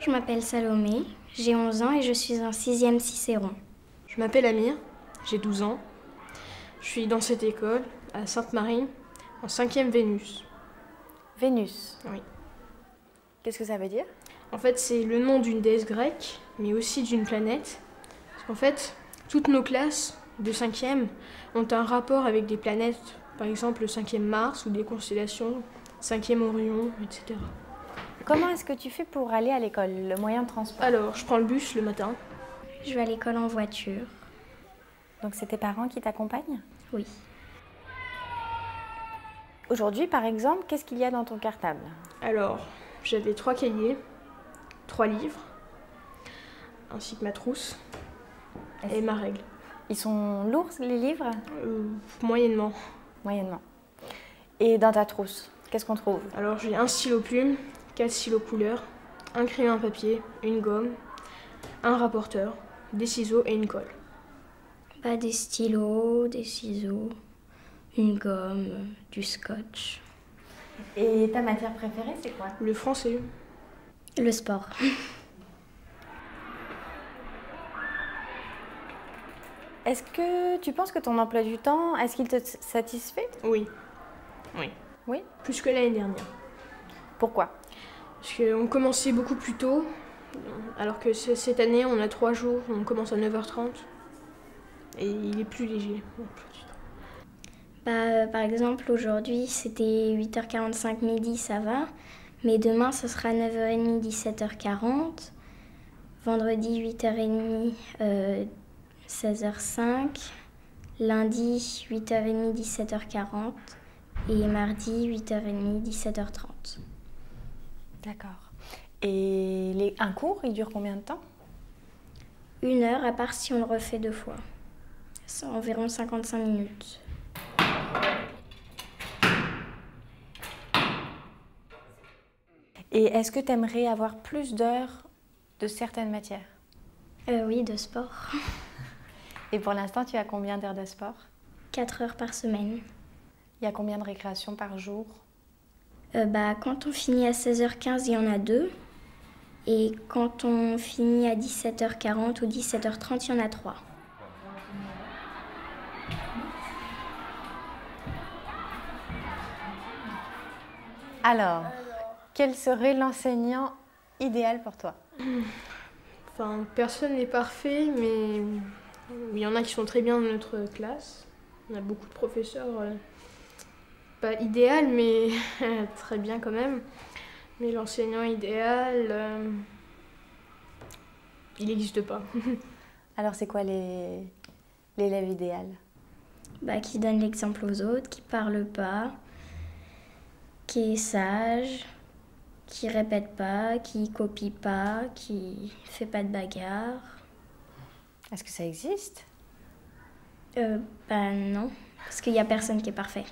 Je m'appelle Salomé, j'ai 11 ans et je suis en 6e Cicéron. Je m'appelle Amir, j'ai 12 ans. Je suis dans cette école, à Sainte-Marie, en 5e Vénus. Vénus Oui. Qu'est-ce que ça veut dire? En fait, c'est le nom d'une déesse grecque, mais aussi d'une planète. Parce qu'en fait, toutes nos classes de 5e ont un rapport avec des planètes, par exemple le 5e Mars ou des constellations, 5e Orion, etc. Comment est-ce que tu fais pour aller à l'école Le moyen de transport? Alors, je prends le bus le matin. Je vais à l'école en voiture. Donc c'est tes parents qui t'accompagnent? Oui. Aujourd'hui, par exemple, qu'est-ce qu'il y a dans ton cartable? Alors, j'avais trois cahiers, trois livres, ainsi que ma trousse et ma règle. Ils sont lourds, les livres? Euh, moyennement. Moyennement. Et dans ta trousse, qu'est-ce qu'on trouve? Alors, j'ai un stylo plume, quatre stylos couleur, un crayon à papier, une gomme, un rapporteur, des ciseaux et une colle. Pas des stylos, des ciseaux, une gomme, du scotch. Et ta matière préférée, c'est quoi? Le français. Le sport. Est-ce que tu penses que ton emploi du temps, est-ce qu'il te satisfait? Oui. Oui. Oui. Plus que l'année dernière. Pourquoi? Parce qu'on commençait beaucoup plus tôt, alors que cette année, on a trois jours, on commence à 9h30. Et il est plus léger. Bah, euh, par exemple, aujourd'hui, c'était 8h45 midi, ça va. Mais demain, ce sera 9h30, 17h40. Vendredi, 8h30, euh, 16h05. Lundi, 8h30, 17h40. Et mardi, 8h30, 17h30. D'accord. Et les... un cours, il dure combien de temps? Une heure, à part si on le refait deux fois. C'est environ 55 minutes. Et est-ce que tu aimerais avoir plus d'heures de certaines matières? Euh, oui, de sport. Et pour l'instant, tu as combien d'heures de sport? 4 heures par semaine. Il y a combien de récréations par jour? Euh, bah, quand on finit à 16h15, il y en a deux. Et quand on finit à 17h40 ou 17h30, il y en a trois. Alors, quel serait l'enseignant idéal pour toi? Enfin, personne n'est parfait, mais il y en a qui sont très bien dans notre classe. On a beaucoup de professeurs, euh, pas idéal, mais très bien quand même. Mais l'enseignant idéal, euh, il n'existe pas. Alors, c'est quoi les... l'élève idéal? Bah, qui donne l'exemple aux autres, qui parle pas, qui est sage, qui répète pas, qui copie pas, qui fait pas de bagarre. Est-ce que ça existe? Euh, bah non, parce qu'il y a personne qui est parfait.